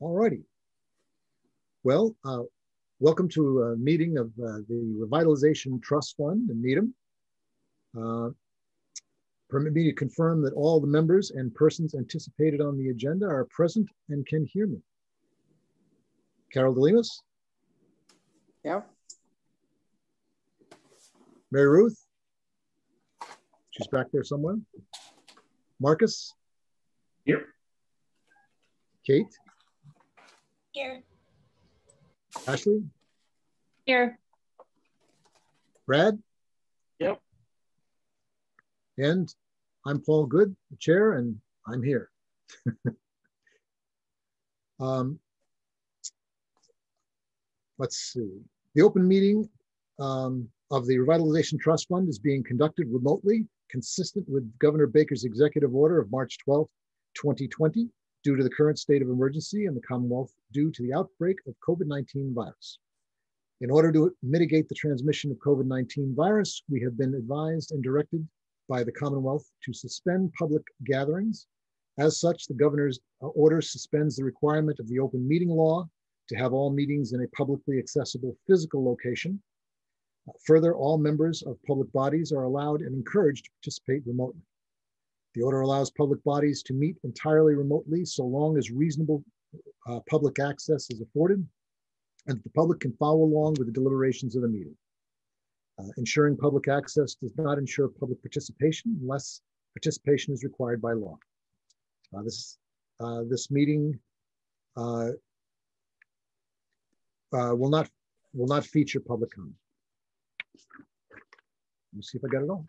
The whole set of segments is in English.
All righty. Well, uh, welcome to a meeting of uh, the Revitalization Trust Fund in Needham. Uh, permit me to confirm that all the members and persons anticipated on the agenda are present and can hear me. Carol DeLemus? Yeah. Mary Ruth? She's back there somewhere. Marcus? Here. Kate? Here. Ashley? Here. Brad? Yep. And I'm Paul Good, the chair, and I'm here. um, let's see. The open meeting um, of the Revitalization Trust Fund is being conducted remotely, consistent with Governor Baker's executive order of March 12, 2020, due to the current state of emergency in the Commonwealth due to the outbreak of COVID-19 virus. In order to mitigate the transmission of COVID-19 virus, we have been advised and directed by the Commonwealth to suspend public gatherings. As such, the governor's order suspends the requirement of the open meeting law to have all meetings in a publicly accessible physical location. Further, all members of public bodies are allowed and encouraged to participate remotely. The order allows public bodies to meet entirely remotely so long as reasonable uh, public access is afforded and the public can follow along with the deliberations of the meeting. Uh, ensuring public access does not ensure public participation unless participation is required by law. Uh, this, uh, this meeting uh, uh, will, not, will not feature public comment. Let me see if I got it all.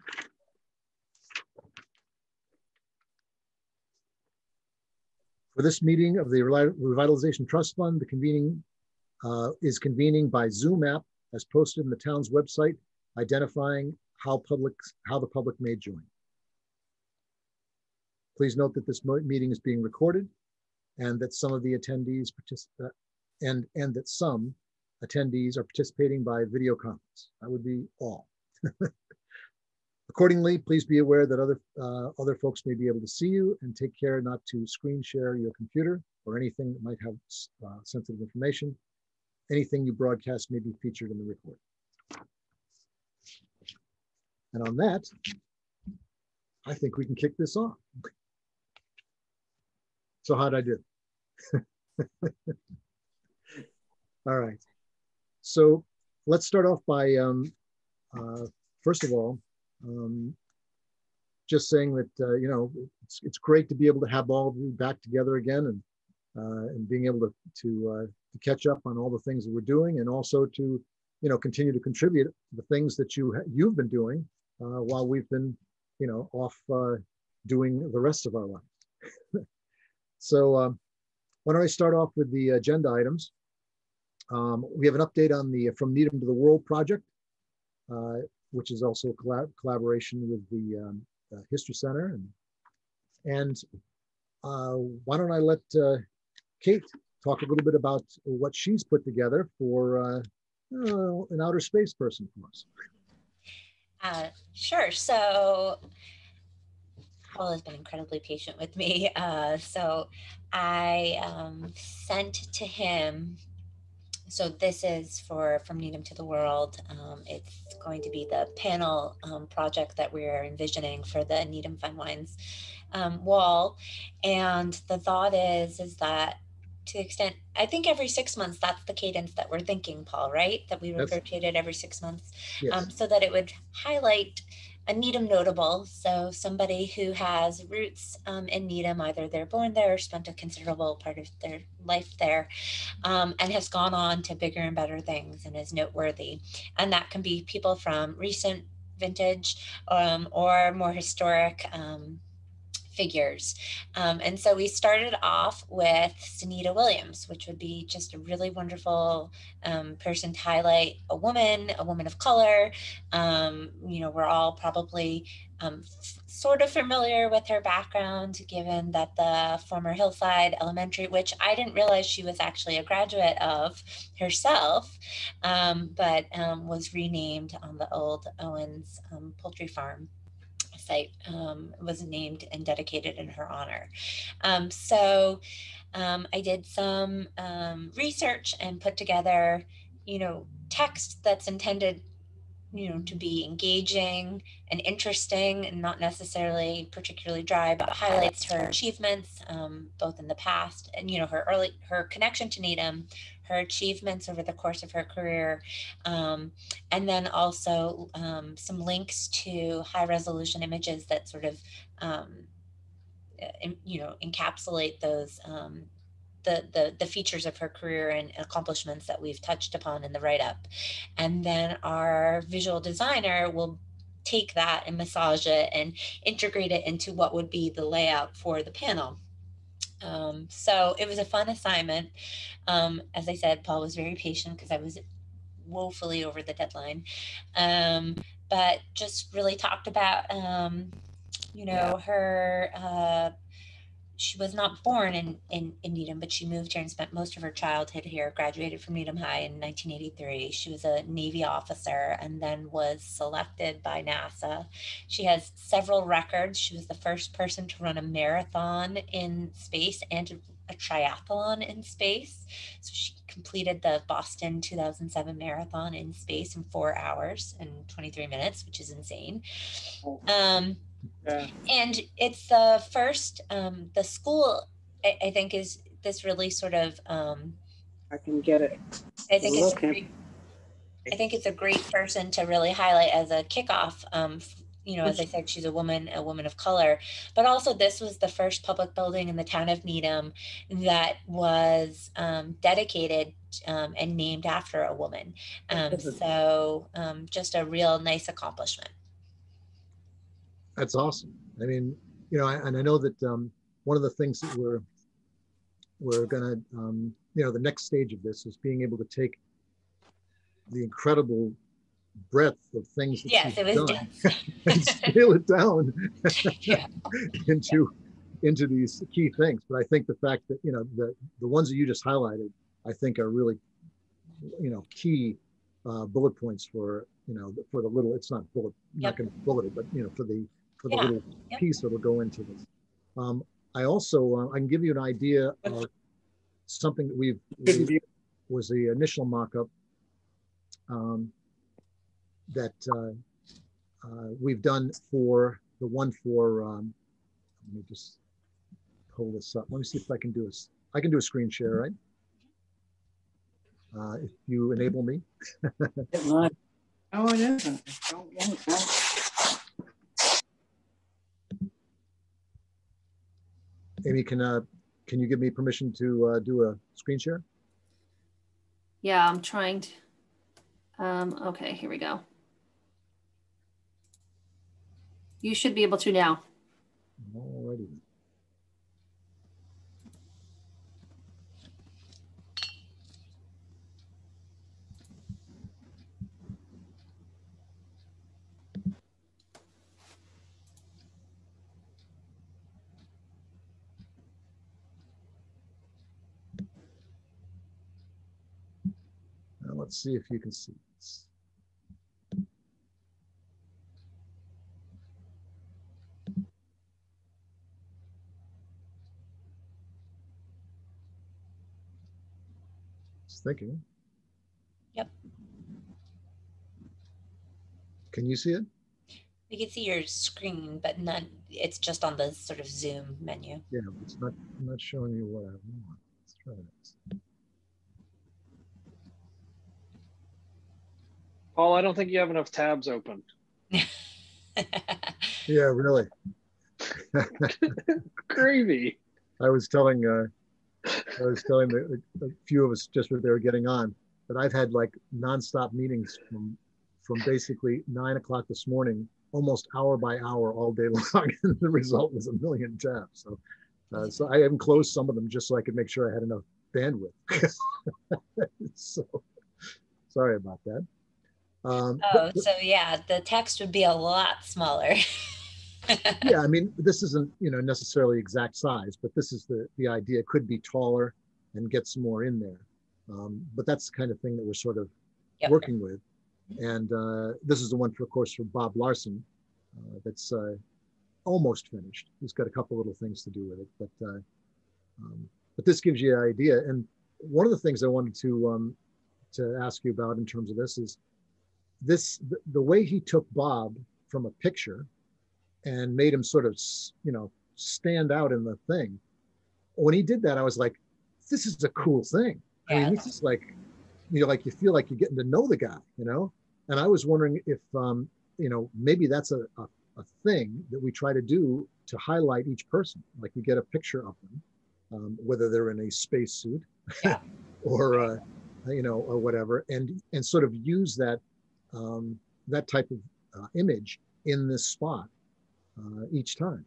For this meeting of the Revitalization Trust Fund, the convening uh, is convening by Zoom app as posted in the town's website, identifying how public how the public may join. Please note that this meeting is being recorded and that some of the attendees participate uh, and, and that some attendees are participating by video conference. That would be all. Accordingly, please be aware that other, uh, other folks may be able to see you and take care not to screen share your computer or anything that might have uh, sensitive information. Anything you broadcast may be featured in the report. And on that, I think we can kick this off. So how'd I do? all right. So let's start off by, um, uh, first of all, um, just saying that uh, you know it's, it's great to be able to have all of you back together again and uh, and being able to to, uh, to catch up on all the things that we're doing and also to you know continue to contribute to the things that you you've been doing uh, while we've been you know off uh, doing the rest of our lives. so um, why don't I start off with the agenda items? Um, we have an update on the From Needham to the World project. Uh, which is also a collab collaboration with the um, uh, History Center. And, and uh, why don't I let uh, Kate talk a little bit about what she's put together for uh, uh, an outer space person for us. Uh, sure. So Paul has been incredibly patient with me. so I um, sent to him so this is for From Needham to the World. Um, it's going to be the panel um, project that we're envisioning for the Needham Fine Wines um, wall. And the thought is, is that to the extent, I think every six months, that's the cadence that we're thinking, Paul, right? That we rotate it every six months yes. Um, so that it would highlight a Needham notable. So somebody who has roots um, in Needham, either they're born there or spent a considerable part of their life there, um, and has gone on to bigger and better things and is noteworthy. And that can be people from recent vintage um, or more historic um, figures. Um, and so we started off with Sunita Williams, which would be just a really wonderful um, person to highlight a woman, a woman of color. Um, you know, we're all probably um, sort of familiar with her background, given that the former Hillside Elementary, which I didn't realize she was actually a graduate of herself, um, but um, was renamed on the old Owens Poultry Farm site um, was named and dedicated in her honor. Um, so um, I did some um, research and put together, you know, text that's intended, you know, to be engaging and interesting and not necessarily particularly dry, but highlights her achievements, um, both in the past and, you know, her early, her connection to Needham, her achievements over the course of her career, um, and then also um, some links to high resolution images that sort of, um, in, you know, encapsulate those um, the, the the features of her career and accomplishments that we've touched upon in the write up, and then our visual designer will take that and massage it and integrate it into what would be the layout for the panel. Um, so it was a fun assignment. Um, as I said, Paul was very patient because I was woefully over the deadline. Um, but just really talked about, um, you know, her. Uh, she was not born in, in, in Needham, but she moved here and spent most of her childhood here, graduated from Needham High in 1983. She was a Navy officer and then was selected by NASA. She has several records. She was the first person to run a marathon in space and a triathlon in space. So she completed the Boston 2007 marathon in space in four hours and 23 minutes, which is insane. Um, Yeah. and it's the first um, the school I, I think is this really sort of um, I can get it. i think it's a great, i think it's a great person to really highlight as a kickoff um, you know as i said she's a woman a woman of color but also this was the first public building in the town of needham that was um, dedicated um, and named after a woman um, so um, just a real nice accomplishment That's awesome. I mean, you know, I- and I know that um, one of the things that we're we're gonna, um, you know, the next stage of this is being able to take the incredible breadth of things that yes she's it was done and scale it down Yeah. into into these key things. But I think the fact that you know the the ones that you just highlighted, I think are really, you know, key uh, bullet points for you know for the little. It's not bullet, not going to bullet it, but you know for the for the Yeah. little Yep. piece that'll go into this. Um, I also uh, I can give you an idea of something that we've, we've was the initial mock-up um, that uh, uh, we've done for the one for, um, let me just pull this up. Let me see if I can do this. I can do a screen share, right? Uh, if you enable me. Oh, it isn't. I Don't want that. Amy, can, uh, can you give me permission to uh, do a screen share? Yeah, I'm trying to. Um, okay, here we go. You should be able to Now let's see if you can see this. Just thinking. Yep. Can you see it? We can see your screen, but not, it's just on the sort of Zoom menu. Yeah, it's not, I'm not showing you what I want. Let's try this. Paul, I don't think you have enough tabs open. Yeah, really. Gravy. I was telling, uh, I was telling the, a a few of us just what they were getting on, that I've had like nonstop meetings from, from basically nine o'clock this morning, almost hour by hour all day long. And the result was a million tabs. So, uh, so I even closed some of them just so I could make sure I had enough bandwidth. so, sorry about that. Um, Oh, so yeah, the text would be a lot smaller. yeah, I mean, this isn't, you know, necessarily exact size, but this is the, the idea. It could be taller and get some more in there. Um, but that's the kind of thing that we're sort of Yep. working with. And uh, this is the one, for, of course, for Bob Larson uh, that's uh, almost finished. He's got a couple little things to do with it, but uh, um, but this gives you an idea. And one of the things I wanted to um, to ask you about in terms of this is this the, the way he took Bob from a picture and made him sort of you know stand out in the thing. When he did that, I was like, this is a cool thing. I mean, this is like, you know, like you feel like you're getting to know the guy, you know? And I was wondering if, um, you know, maybe that's a, a, a thing that we try to do to highlight each person. Like we get a picture of them, um, whether they're in a spacesuit Yeah. or, uh, you know, or whatever, and and sort of use that um, that type of uh, image in this spot uh, each time.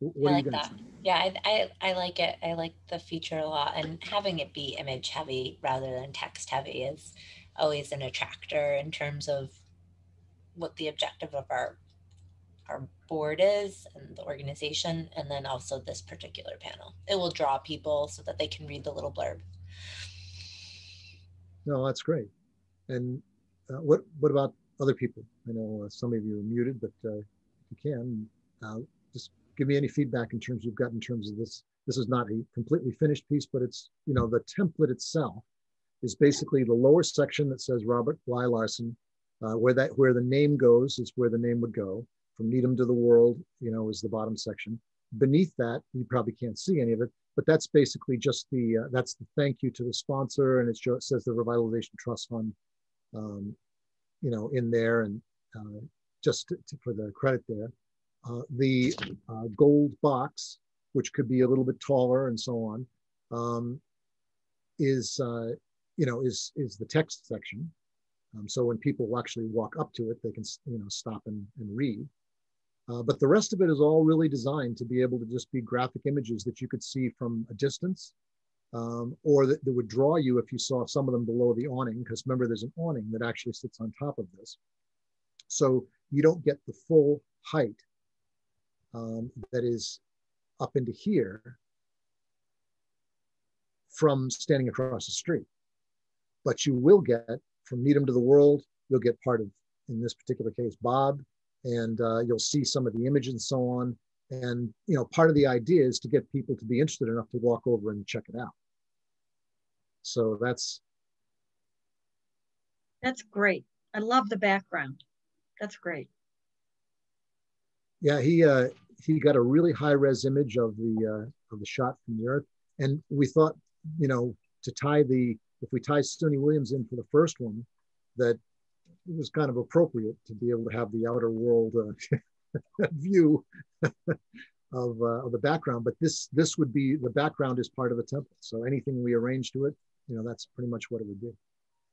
What I like that. think? Yeah, I, I, I like it. I like the feature a lot, and having it be image heavy rather than text heavy is always an attractor in terms of what the objective of our our board is and the organization, and then also this particular panel. It will draw people so that they can read the little blurb. No, that's great. And uh, what what about other people? I know uh, some of you are muted, but uh, if you can, uh, just give me any feedback in terms you've got in terms of this. This is not a completely finished piece, but it's you know the template itself is basically the lower section that says Robert Bly Larson. Uh, where that where the name goes is where the name would go. From Needham to the World, you know, is the bottom section. Beneath that, you probably can't see any of it, but that's basically just the uh, that's the thank you to the sponsor, and it says the Revitalization Trust Fund, um, you know, in there, and uh, just to, to- for the credit there. Uh, the uh, gold box, which could be a little bit taller and so on, um, is uh, you know is is the text section. Um, so when people actually walk up to it, they can you know stop and, and read. Uh, but the rest of it is all really designed to be able to just be graphic images that you could see from a distance, um, or that, that would draw you if you saw some of them below the awning. Because remember, there's an awning that actually sits on top of this, so you don't get the full height um, that is up into here from standing across the street. But you will get from Needham to the World, you'll get part of, in this particular case, Bob, and uh, you'll see some of the images and so on. And you know, part of the idea is to get people to be interested enough to walk over and check it out. So that's That's great. I love the background. That's great. yeah, he uh, he got a really high res image of the uh, of the shot from the Earth, and we thought, you know, to tie the if we tie Sunita Williams in for the first one, that it was kind of appropriate to be able to have the outer world uh, view of, uh, of the background. But this this would be the background is part of the temple, So anything we arrange to it, you know, that's pretty much what it would be.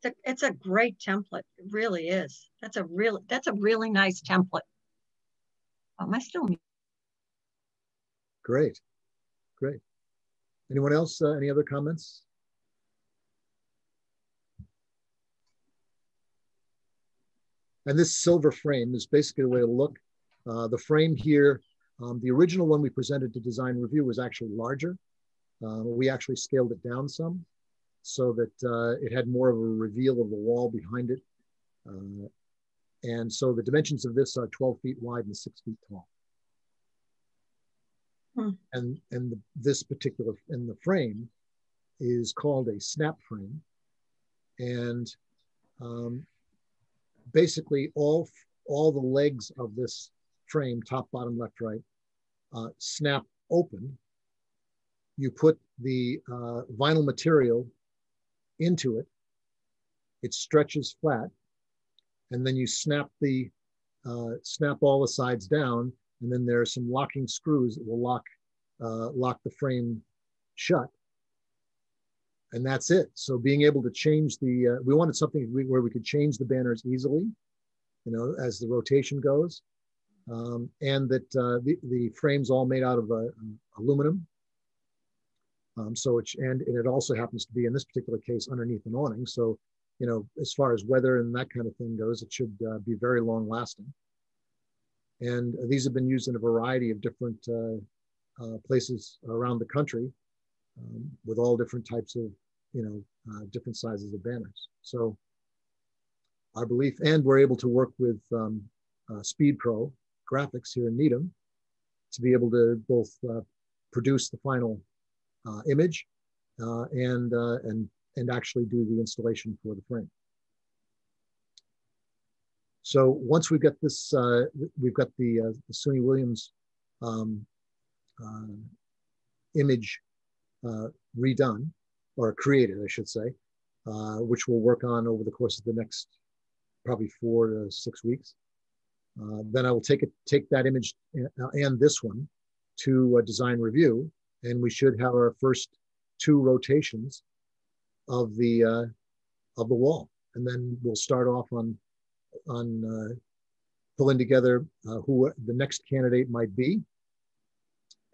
It's a, it's a great template. It really is. That's a really that's a really nice template. Am I still? Great, great. Anyone else? Uh, any other comments? And this silver frame is basically the way to look. Uh, the frame here, um, the original one we presented to design review was actually larger. Uh, we actually scaled it down some so that uh, it had more of a reveal of the wall behind it. Uh, and so the dimensions of this are 12 feet wide and six feet tall. Hmm. And, and the, this particular, in the frame is called a snap frame. And um, basically all, all the legs of this frame, top, bottom, left, right, uh, snap open. You put the uh, vinyl material into it. It stretches flat, and then you snap the uh, snap all the sides down, and then there are some locking screws that will lock uh, lock the frame shut. And that's it. So being able to change the, uh, we wanted something where we could change the banners easily, you know, as the rotation goes, um, and that uh, the the frame's all made out of uh, aluminum. Um, so it and, and it also happens to be in this particular case underneath an awning. So you know, as far as weather and that kind of thing goes, it should uh, be very long lasting. And these have been used in a variety of different uh, uh, places around the country um, with all different types of, you know, uh, different sizes of banners. So our belief, and we're able to work with um, uh, Speed Pro graphics here in Needham to be able to both uh, produce the final image uh, and uh, and and actually do the installation for the frame. So once we've got this, uh, we've got the, uh, the Sunita Williams um, uh, image uh, redone or created, I should say, uh, which we'll work on over the course of the next probably four to six weeks. Uh, then I will take it, take that image and this one to a design review, and we should have our first two rotations of the uh, of the wall, and then we'll start off on on uh, pulling together uh, who the next candidate might be.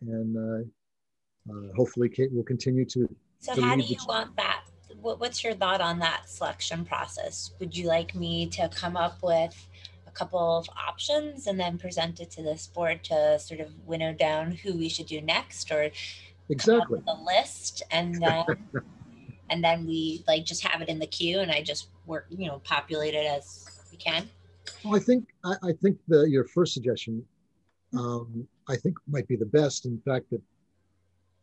And uh, uh hopefully Kate will continue to. So how do you want that? What's your thought on that selection process? Would you like me to come up with couple of options and then present it to this board to sort of winnow down who we should do next or exactly the list and then and then we like just have it in the queue and I just work, you know, populate it as we can? Well, I think I, I think the your first suggestion, um, I think might be the best. In fact, that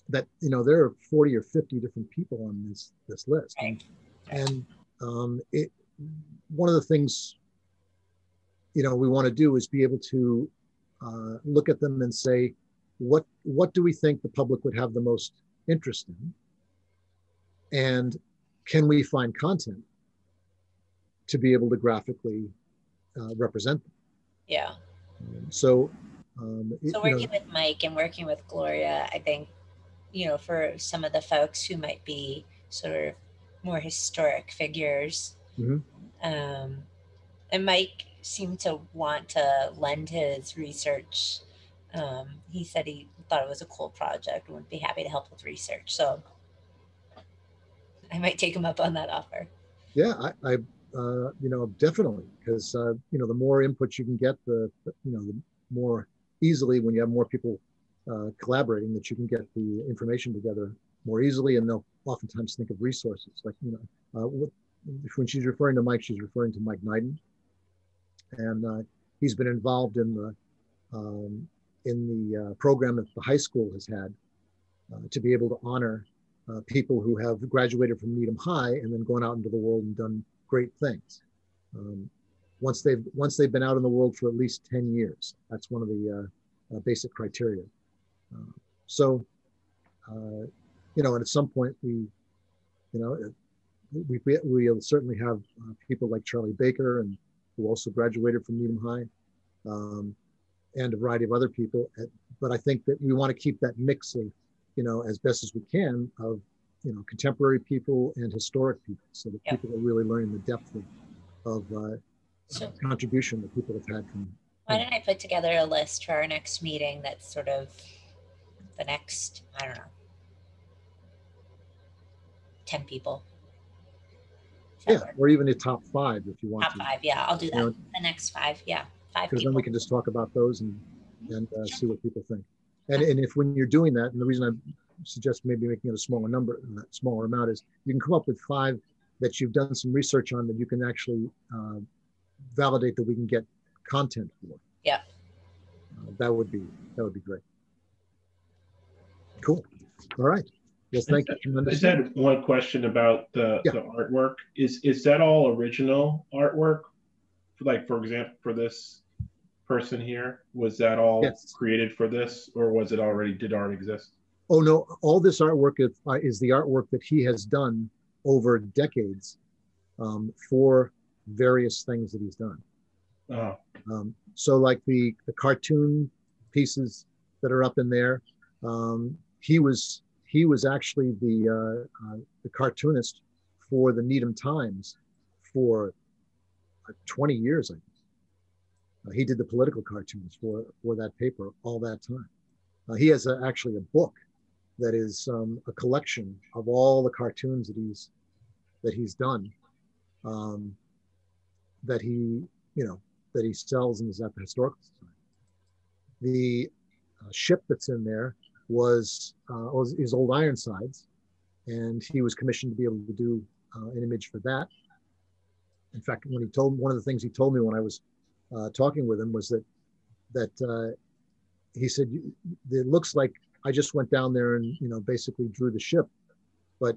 that you know there are forty or fifty different people on this this list, right. and, and um, it one of the things you know we want to do is be able to uh, look at them and say what what do we think the public would have the most interest in and can we find content to be able to graphically uh, represent them. Yeah. so, um, so working know, with Mike and working with Gloria, I think, you know, for some of the folks who might be sort of more historic figures, mm-hmm. um, and Mike seemed to want to lend his research. Um, he said he thought it was a cool project and would be happy to help with research. So I might take him up on that offer. Yeah, I, I uh, you know, definitely, because uh, you know, the more input you can get, the you know, the more easily when you have more people uh, collaborating, that you can get the information together more easily, and they'll oftentimes think of resources. Like you know, uh, what, when she's referring to Mike, she's referring to Mike Knighton, and uh, he's been involved in the um, in the uh, program that the high school has had to be able to honor people who have graduated from Needham High and then gone out into the world and done great things. Um, once they've once they've been out in the world for at least 10 years. That's one of the uh, uh, basic criteria. Uh, so, uh, you know, and at some point we, you know, we, we, we'll certainly have uh, people like Charlie Baker and who also graduated from Needham High um, and a variety of other people. But I think that we want to keep that mix of, you know, as best as we can of you know contemporary people and historic people, so that people are really learning the depth of, of uh, so, contribution that people have had from. Why don't I put together a list for our next meeting that's sort of the next I don't know ten people. Yeah, or even the top five if you want. Top to. five, yeah, I'll do that. The next five, yeah, five. Because then we can just talk about those and and uh, see what people think. And and if when you're doing that, and the reason I'm suggest maybe making it a smaller number, a smaller amount is you can come up with five that you've done some research on that you can actually uh, validate that we can get content for. Yeah. Uh, that would be that would be great. Cool. All right. Well, thank is you. That, is that one question about the, yeah. the artwork? Is is that all original artwork? Like for example, for this person here, was that all yes. created for this, or was it already did art exist? oh no, all this artwork is, uh, is the artwork that he has done over decades um, for various things that he's done. Oh. Um, so like the, the cartoon pieces that are up in there, um, he was he was actually the uh, uh, the cartoonist for the Needham Times for uh, 20 years. I think uh, he did the political cartoons for for that paper all that time. Uh, he has a, actually a book that is um, a collection of all the cartoons that he's that he's done um, that he you know that he sells and is at the historical society the uh, ship that's in there was uh, was his old ironsides and he was commissioned to be able to do uh, an image for that in fact when he told one of the things he told me when i was uh, talking with him was that that uh, he said it looks like I just went down there and you know basically drew the ship, but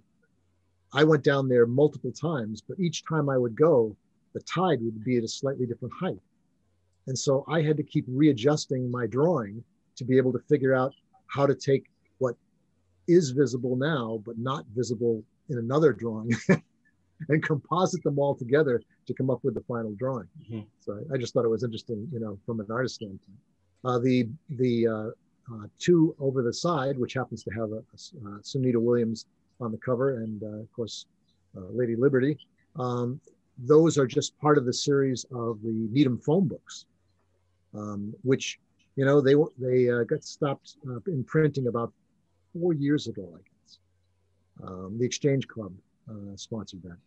I went down there multiple times, but each time I would go, the tide would be at a slightly different height. And so I had to keep readjusting my drawing to be able to figure out how to take what is visible now, but not visible in another drawing and composite them all together to come up with the final drawing. Mm-hmm. So I just thought it was interesting, you know, from an artist standpoint. Uh, the the uh, uh, two over the side, which happens to have a, a uh, Sunita Williams on the cover, and uh, of course uh, Lady Liberty. Um, those are just part of the series of the Needham phone books, um, which you know they they got stopped in printing about four years ago, I guess. Um, the Exchange Club sponsored that.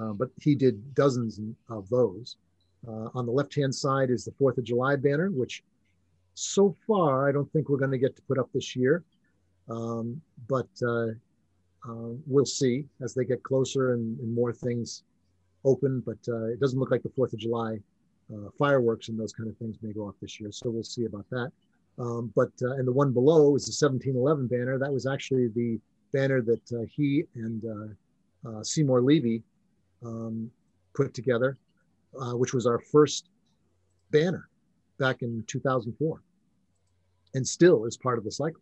Uh, but he did dozens of those. Uh, on the left-hand side is the Fourth of July banner, which so far I don't think we're going to get to put up this year, um, but uh, uh, we'll see as they get closer and, and more things open. But uh, it doesn't look like the Fourth of July fireworks and those kind of things may go off this year, so we'll see about that. Um, but and the one below is the 1711 banner. That was actually the banner that he and Seymour Levy um, put together, uh, which was our first banner back in 2004 and still is part of the cycle.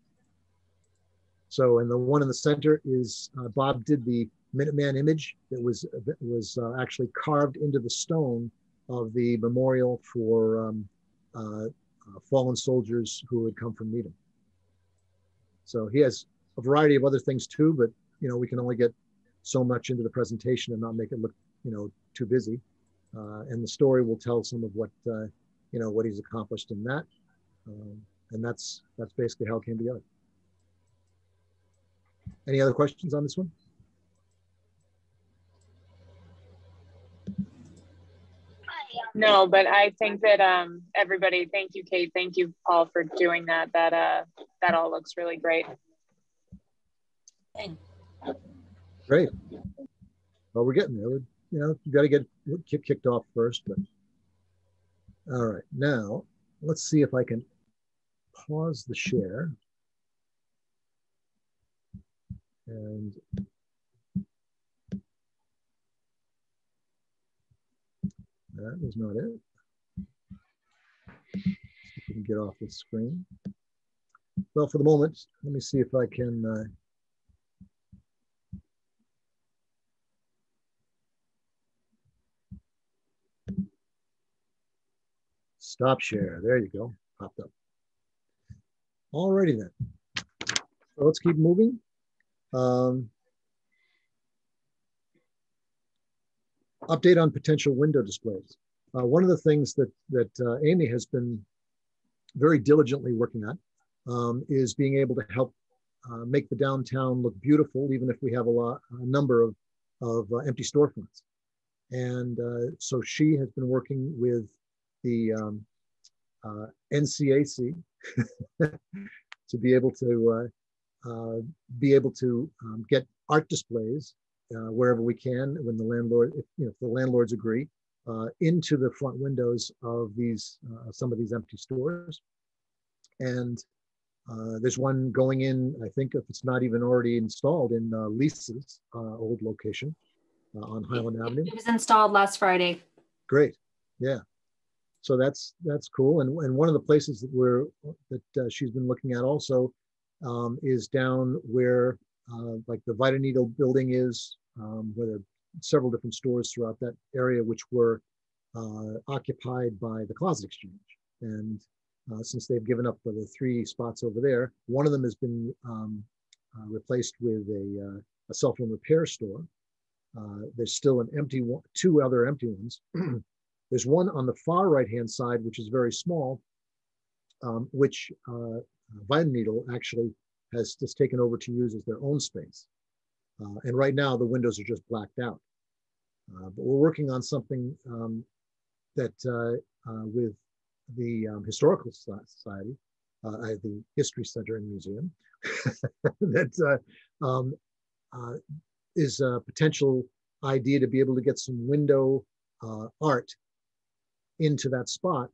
So, and the one in the center is uh, Bob did the Minuteman image that was that was uh, actually carved into the stone of the memorial for um, uh, uh fallen soldiers who had come from Needham. So he has a variety of other things too, but you know we can only get so much into the presentation and not make it look, you know, too busy. Uh, and the story will tell some of what, uh, you know, what he's accomplished in that. Um, and that's that's basically how it came together. Any other questions on this one? No, but I think that um, everybody, thank you, Kate. Thank you, Paul, for doing that. That uh, that all looks really great. Thanks. Great. Well, we're getting there. you know, you got to get kicked off first. But all right, now let's see if I can pause the share. And that is not it. If we can get off the screen. Well, for the moment, let me see if I can uh, Stop share. There you go. Popped up. Alrighty then. So let's keep moving. Um, update on potential window displays. Uh, one of the things that, that uh, Amy has been very diligently working on um, is being able to help uh, make the downtown look beautiful, even if we have a, lot, a number of, of uh, empty storefronts. And uh, so she has been working with the um, uh, NCAC to be able to be able to um, get art displays uh, wherever we can when the landlord, if, you know, if the landlords agree, uh, into the front windows of these some of these empty stores. And there's one going in, I think, if it's not even already installed in Lisa's old location on Highland Avenue. It was installed last Friday. Great. Yeah so that's that's cool. And, and one of the places that we're that uh, she's been looking at also um, is down where uh, like the Vita Needle building is, um, where there are several different stores throughout that area which were uh, occupied by the Closet Exchange. And uh, since they've given up the three spots over there, one of them has been um, uh, replaced with a, uh, a cell phone repair store. there's still an empty one, two other empty ones. There's one on the far right-hand side, which is very small, um, which uh, Vita Needle actually has just taken over to use as their own space. Uh, and right now the windows are just blacked out. Uh, but we're working on something um, that uh, uh, with the um, Historical Society, uh, the History Center and Museum, that um, is a potential idea to be able to get some window art into that spot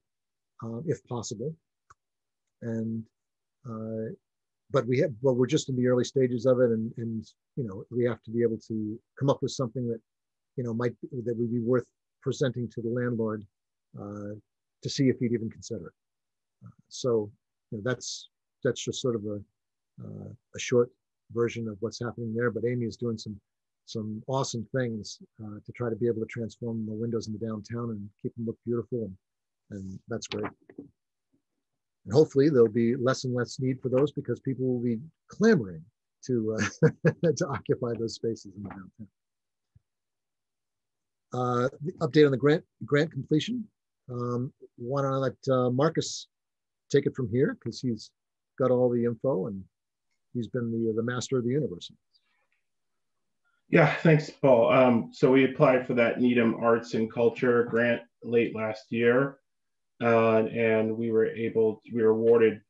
uh, if possible. And uh, but we have, but we're just in the early stages of it, and and you know we have to be able to come up with something that you know might that would be worth presenting to the landlord uh, to see if he'd even consider it. Uh, so you know, that's that's just sort of a uh, a short version of what's happening there. But Amy is doing some some awesome things uh, to try to be able to transform the windows in the downtown and keep them look beautiful, and, and that's great. And hopefully there'll be less and less need for those because people will be clamoring to uh, to occupy those spaces in the downtown. Uh, the update on the grant grant completion. Um, why don't I let uh, Marcus take it from here because he's got all the info and he's been the the master of the universe. Yeah, thanks, Paul. Um, so we applied for that Needham Arts and Culture grant late last year, uh, and we were able, we were awarded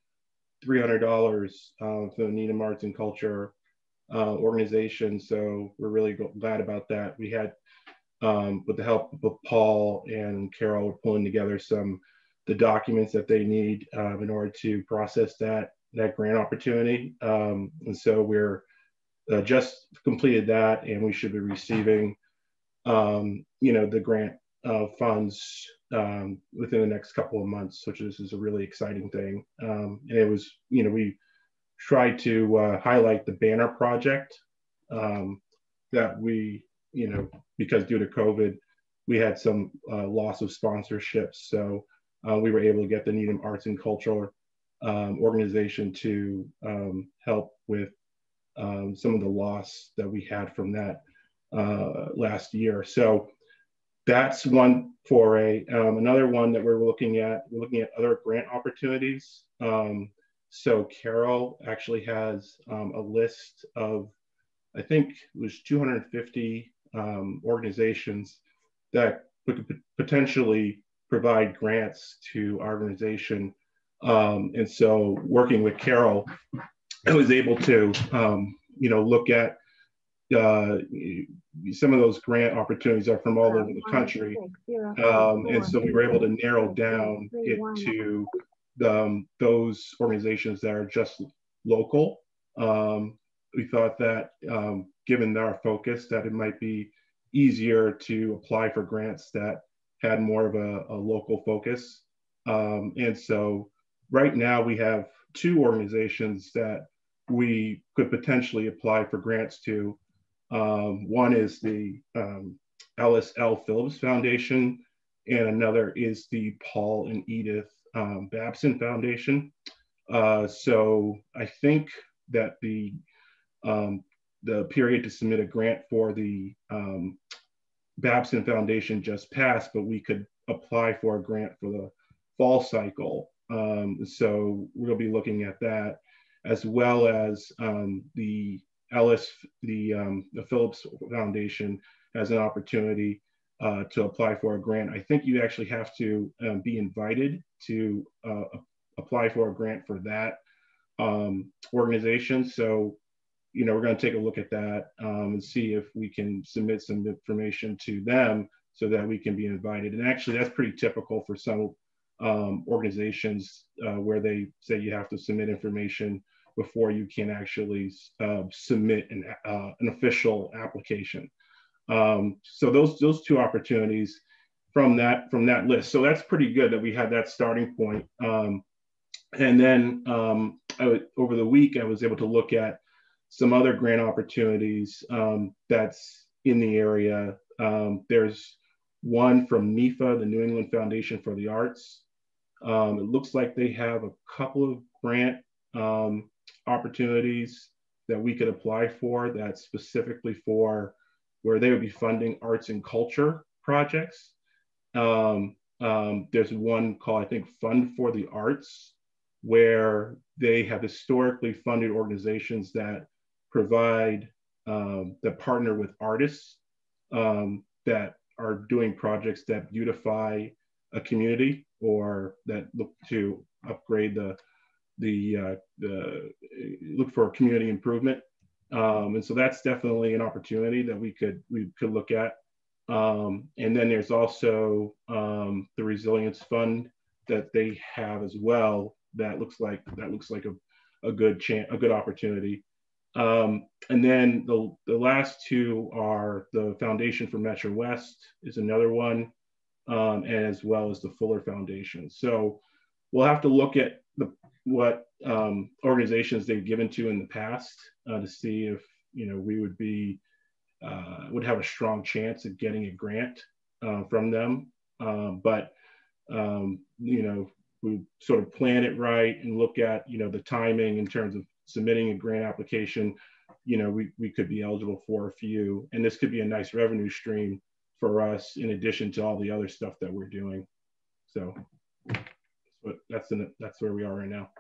$300 uh, for the Needham Arts and Culture uh, organization. So we're really glad about that. We had, um, with the help of Paul and Carol, we're pulling together some the documents that they need um, in order to process that that grant opportunity. Um, and so we're uh, just completed that, and we should be receiving, um, you know, the grant uh, funds um, within the next couple of months, which is, is a really exciting thing. Um, and it was, you know, we tried to uh, highlight the banner project um, that we, you know, because due to COVID, we had some uh, loss of sponsorships. So uh, we were able to get the Needham Arts and Culture um, organization to um, help with um, some of the loss that we had from that uh, last year. So that's one foray. Um, another one that we're looking at, we're looking at other grant opportunities. Um, so Carol actually has um, a list of, I think it was 250 um, organizations that could potentially provide grants to our organization. Um, and so working with Carol, I was able to, um, you know, look at uh, some of those grant opportunities are from all over the country. Um, and so we were able to narrow down it to um, those organizations that are just local. Um, we thought that um, given our focus that it might be easier to apply for grants that had more of a, a local focus. Um, and so right now we have two organizations that we could potentially apply for grants to. Um, one is the um, Ellis L. Phillips Foundation, and another is the Paul and Edith um, Babson Foundation. Uh, so I think that the um, the period to submit a grant for the um, Babson Foundation just passed, but we could apply for a grant for the fall cycle. Um, so we'll be looking at that as well as the Ellis, the, um, the Phillips Foundation has an opportunity uh, to apply for a grant. I think you actually have to um, be invited to uh, apply for a grant for that um, organization. So, you know, we're going to take a look at that um, and see if we can submit some information to them so that we can be invited. And actually, that's pretty typical for some um, organizations uh, where they say you have to submit information before you can actually uh, submit an, uh, an official application. Um, so those those two opportunities from that from that list. So that's pretty good that we had that starting point. Um, and then um, over the week, I was able to look at some other grant opportunities um, that's in the area. Um, there's one from NEFA, the New England Foundation for the Arts. It looks like they have a couple of grant um, opportunities that we could apply for that's specifically for where they would be funding arts and culture projects. Um, um, there's one called, I think, Fund for the Arts, where they have historically funded organizations that provide, um, that partner with artists um, that are doing projects that beautify a community or that look to upgrade the the, uh, the look for community improvement. Um, and so that's definitely an opportunity that we could we could look at. Um, and then there's also um, the resilience fund that they have as well. That looks like that looks like a, a good chance, a good opportunity. Um, and then the, the last two are the Foundation for Metro West is another one, um, and as well as the Fuller Foundation. So we'll have to look at the, what um, organizations they've given to in the past uh, to see if you know we would be uh, would have a strong chance of getting a grant uh, from them. Um, but um, you know we sort of plan it right and look at you know the timing in terms of submitting a grant application, you know, we, we could be eligible for a few. And this could be a nice revenue stream for us in addition to all the other stuff that we're doing. So but that's in that's where we are right now.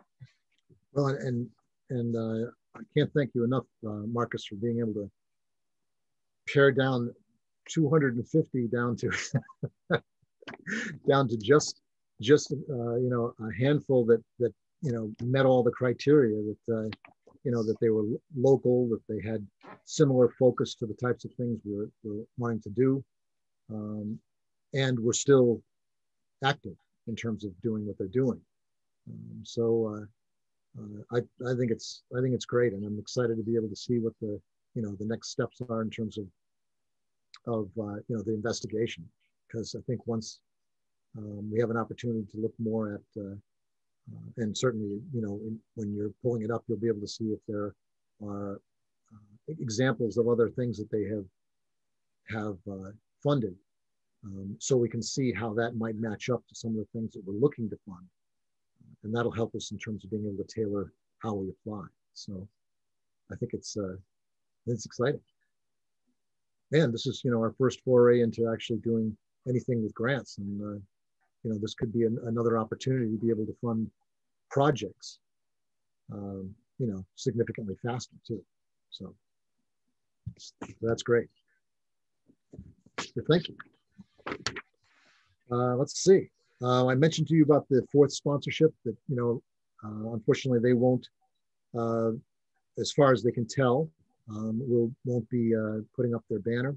Well, and and uh, I can't thank you enough, uh, Marcus, for being able to pare down 250 down to down to just just uh, you know a handful that that you know met all the criteria that uh, you know that they were local, that they had similar focus to the types of things we were, were wanting to do, um, and were still active in terms of doing what they're doing. Um, so uh, uh, I, I think it's I think it's great, and I'm excited to be able to see what the you know the next steps are in terms of of uh, you know the investigation, because I think once um, we have an opportunity to look more at uh, uh, and certainly, you know, in, when you're pulling it up, you'll be able to see if there are uh, examples of other things that they have have funded, um, so we can see how that might match up to some of the things that we're looking to fund, and that'll help us in terms of being able to tailor how we apply. So, I think it's uh, it's exciting. And this is, you know, our first foray into actually doing anything with grants, and uh, you know, this could be an, another opportunity to be able to fund projects, um, you know, significantly faster too. So that's great. Thank you. Uh, let's see. Uh, I mentioned to you about the fourth sponsorship that, you know, uh, unfortunately they won't, uh, as far as they can tell, um, will won't be uh, putting up their banner.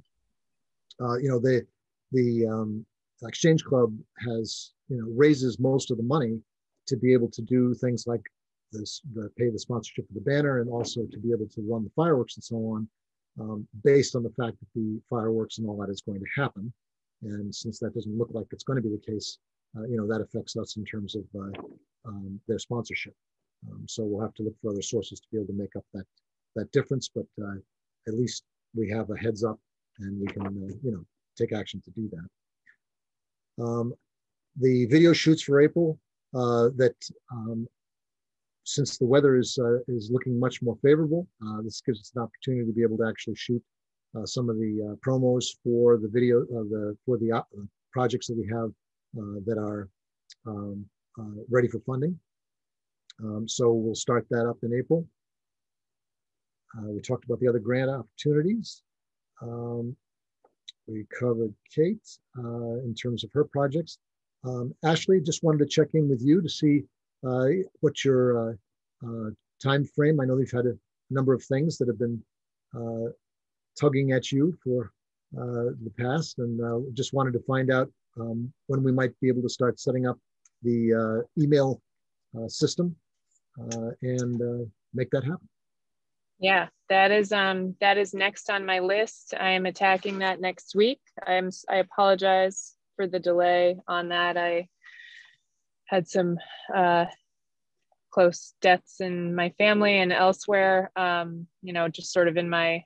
Uh, you know, they, the um, Exchange Club has, you know, raises most of the money to be able to do things like this, the, pay the sponsorship of the banner, and also to be able to run the fireworks and so on, um, based on the fact that the fireworks and all that is going to happen. And since that doesn't look like it's going to be the case, uh, you know, that affects us in terms of uh, um, their sponsorship. Um, so we'll have to look for other sources to be able to make up that that difference. But uh, at least we have a heads up, and we can, uh, you know, take action to do that. Um, the video shoots for April uh, that um, since the weather is uh, is looking much more favorable, this gives us an opportunity to be able to actually shoot some of the uh, promos for the video of the for the uh, projects that we have that are um, ready for funding. Um, so we'll start that up in April. we talked about the other grant opportunities. Um, we covered Kate uh, in terms of her projects. Um, Ashley, just wanted to check in with you to see uh, what your uh, uh time frame. I know you've had a number of things that have been uh, tugging at you for uh, the past, and just wanted to find out um, when we might be able to start setting up the email system and make that happen. Yeah, that is um that is next on my list. I am attacking that next week. I'm I apologize for the delay on that. I had some uh, close deaths in my family and elsewhere. Um, you know, just sort of in my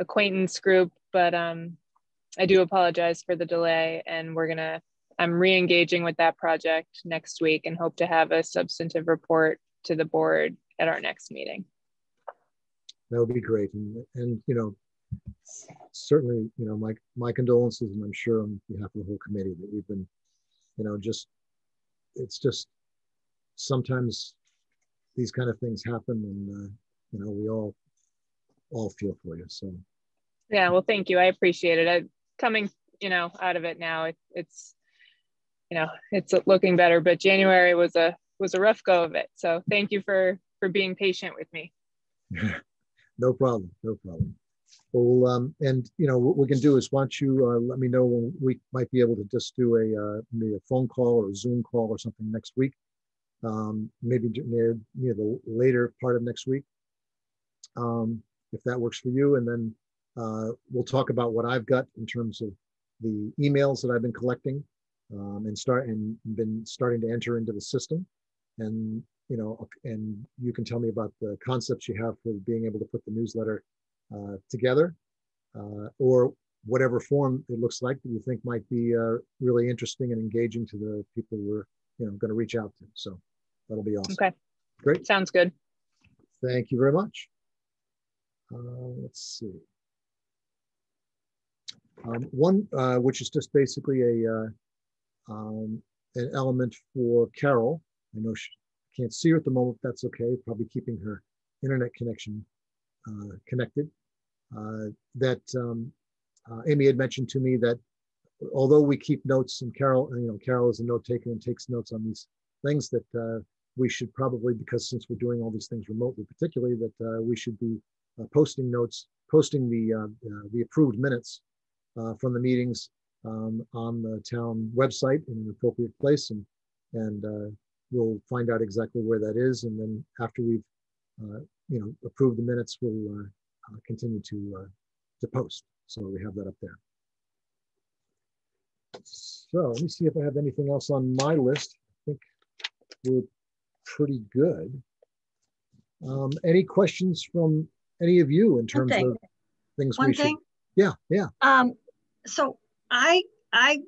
acquaintance group, but um, I do apologize for the delay, and we're gonna. I'm re-engaging with that project next week and hope to have a substantive report to the board at our next meeting that would be great. And, and you know, certainly, you know, my, my condolences, and I'm sure on behalf of the whole committee that we've been, you know, just, it's just sometimes these kind of things happen and, uh, you know, we all, all feel for you. So. Yeah. Well, thank you. I appreciate it. I, coming, you know, out of it now, it, it's, you know, it's looking better, but January was a, was a rough go of it. So thank you for, for being patient with me. No problem. No problem. Well, um, and you know what we can do is don't you uh, let me know when we might be able to just do a uh, maybe a phone call or a Zoom call or something next week, um, maybe near near the later part of next week, um, if that works for you. And then uh, we'll talk about what I've got in terms of the emails that I've been collecting um, and start and been starting to enter into the system. And you know, and you can tell me about the concepts you have for being able to put the newsletter uh, together, uh, or whatever form it looks like that you think might be uh, really interesting and engaging to the people we're you know going to reach out to. So that'll be awesome. Okay. Great. Sounds good. Thank you very much. Uh, let's see. Um, one, uh, which is just basically a uh, um, an element for Carol. I know she can't see her at the moment. That's okay. Probably keeping her internet connection uh, connected. Uh, that um, uh, Amy had mentioned to me that although we keep notes and Carol, you know, Carol is a note taker and takes notes on these things that uh, we should probably, because since we're doing all these things remotely, particularly that we should be posting notes, posting the the approved minutes from the meetings um, on the town website in an appropriate place, and and we'll find out exactly where that is, and then after we've you know approved the minutes, we'll continue to to post. So we have that up there. So let me see if I have anything else on my list. I think we're pretty good. Um, any questions from any of you in terms of things One we thing? should? Yeah, yeah. Um, so I I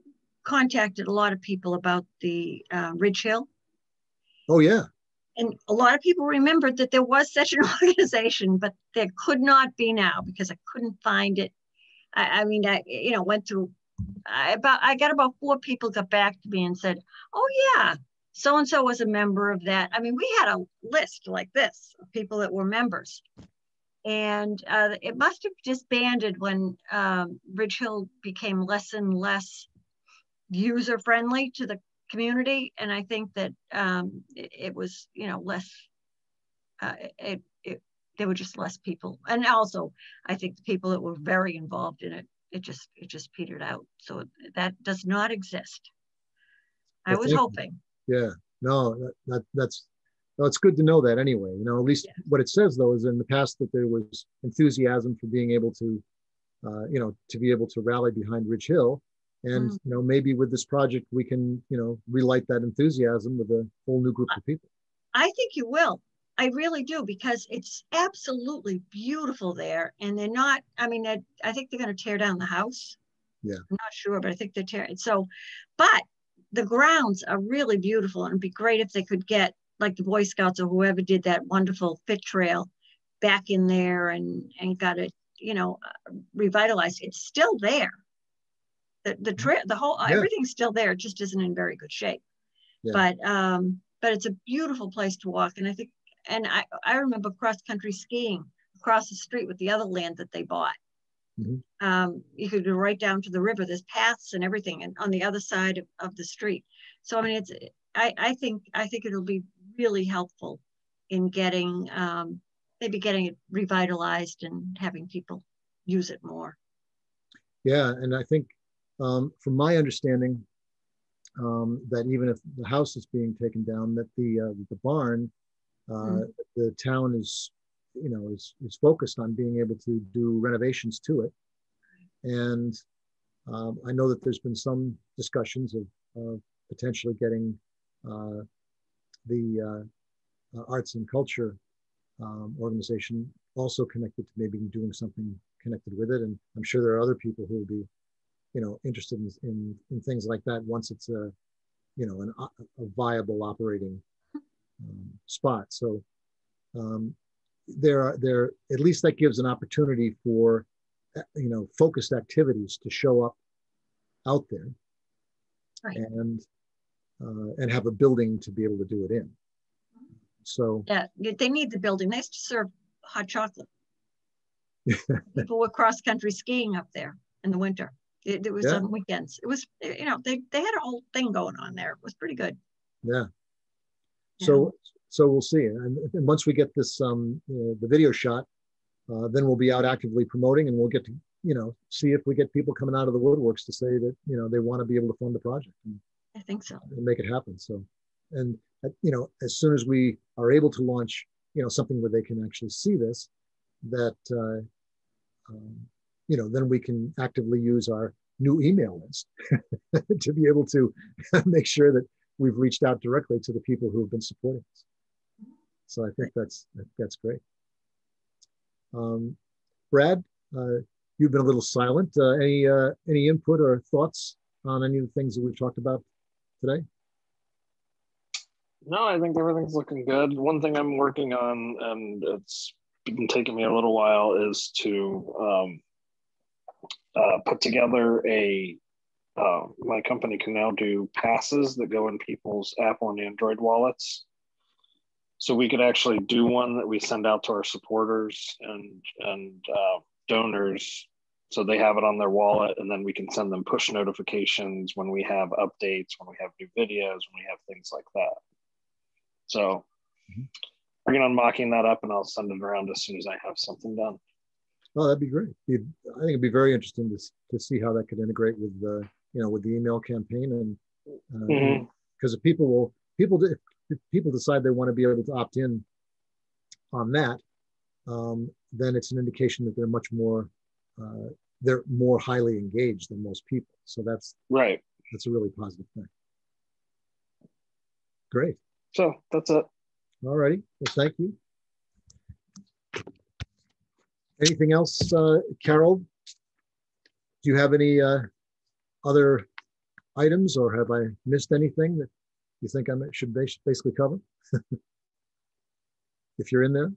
contacted a lot of people about the uh, Ridge Hill, Oh, yeah. and a lot of people remembered that there was such an organization, but there could not be now because I couldn't find it. I, I mean, I you know went through. I about I got about four people got back to me and said, "Oh yeah, so and so was a member of that." I mean, we had a list like this of people that were members, and uh, it must have disbanded when um, Ridge Hill became less and less user friendly to the community, and I think that um, it, it was you know less. Uh, it, it there were just less people, and also I think the people that were very involved in it, it just it just petered out. So that does not exist. I was hoping. Yeah, no, that, that that's well, it's good to know that anyway. You know, at least Yeah. what it says though is in the past that there was enthusiasm for being able to, uh, you know, to be able to rally behind Ridge Hill, and Mm. you know maybe with this project we can you know relight that enthusiasm with a whole new group of people. I think you will. I really do because it's absolutely beautiful there, and they're not. I mean, I think they're going to tear down the house. Yeah. I'm not sure, but I think they're tearing. So, but the grounds are really beautiful, and it'd be great if they could get like the Boy Scouts or whoever did that wonderful fit trail back in there and and got it, you know, revitalized. It's still there. The the trail, the whole Yeah. everything's still there. It just isn't in very good shape. Yeah. But um, but it's a beautiful place to walk, and I think and I, I remember cross country skiing across the street with the other land that they bought. Mhm. Um, you could go right down to the river. There's paths and everything, and on the other side of, of the street. So I mean, it's I, I think I think it'll be really helpful in getting um, maybe getting it revitalized and having people use it more. Yeah, and I think um, from my understanding, um, that even if the house is being taken down, that the uh, the barn, uh, the town is, you know, is is focused on being able to do renovations to it, and um, I know that there's been some discussions of, of potentially getting uh, the uh, uh, arts and culture um, organization also connected to maybe doing something connected with it, and I'm sure there are other people who will be you know interested in, in in things like that once it's a you know an, a viable operating um, spot. So um, there are there at least that gives an opportunity for uh, you know focused activities to show up out there. Right. and uh, and have a building to be able to do it in so Yeah, they need the building. They used to serve hot chocolate. People were cross country skiing up there in the winter. It, it was Yeah. on weekends. It was, you know, they, they had a whole thing going on there. It was pretty good. Yeah. So so we'll see, and, and once we get this um uh, the video shot, uh, then we'll be out actively promoting, and we'll get to you know see if we get people coming out of the woodworks to say that you know they want to be able to fund the project and, I think so. and make it happen. So, and uh, you know, as soon as we are able to launch, you know, something where they can actually see this, that, uh, um, you know, then we can actively use our new email list to be able to make sure that we've reached out directly to the people who have been supporting us. So I think that's that's great. Um, Brad, uh, you've been a little silent. Uh, any uh, any input or thoughts on any of the things that we've talked about today? No, I think everything's looking good. One thing I'm working on, and it's been taking me a little while, is to um, uh, put together a. Uh, my company can now do passes that go in people's Apple and Android wallets. So we could actually do one that we send out to our supporters and and uh, donors so they have it on their wallet and then we can send them push notifications when we have updates when we have new videos when we have things like that. So working on mocking that up and i'll send it around as soon as i have something done. Oh that'd be great. I think it'd be very interesting to, to see how that could integrate with the you know with the email campaign and because uh, mm-hmm. if people will people if people decide they want to be able to opt in on that um, then it's an indication that they're much more uh, they're more highly engaged than most people. So that's right. That's a really positive thing. Great. So that's it. All righty. Well, thank you. Anything else, uh, Carol? Do you have any uh, other items or have I missed anything that you think I should basically cover? if you're in there.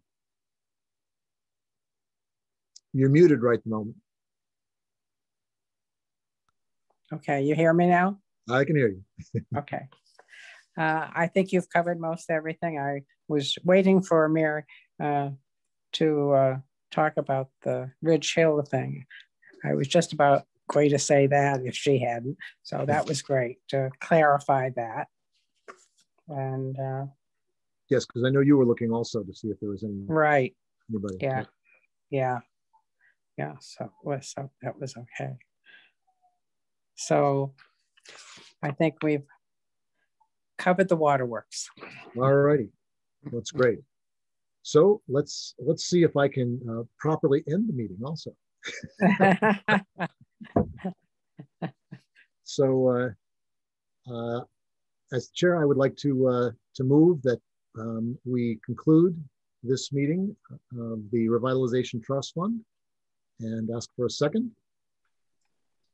You're muted right the moment. Okay, you hear me now? I can hear you. okay. Uh, I think you've covered most everything. I was waiting for Mary uh, to uh, talk about the Ridge Hill thing. I was just about going to say that if she hadn't. So that was great to clarify that. And uh, yes, because I know you were looking also to see if there was any right. Anybody. Yeah. Yeah yeah so was so that was okay. So i think we've covered the waterworks. All righty. That's great. So let's let's see if i can uh, properly end the meeting also. So uh, uh, as chair i would like to uh, to move that um, we conclude this meeting of the revitalization trust fund and ask for a second.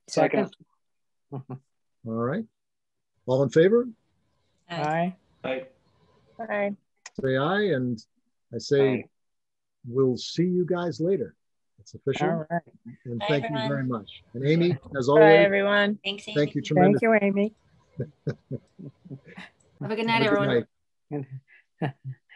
Second. All right. All in favor? Aye. Aye. Aye. Say aye, and I say Aye. we'll see you guys later. It's official. All right. And Bye, thank everyone. you very much. And Amy, as Bye, always, everyone. Thanks, Amy. thank you Thank you, Amy. Have a good night, Have a good everyone. night.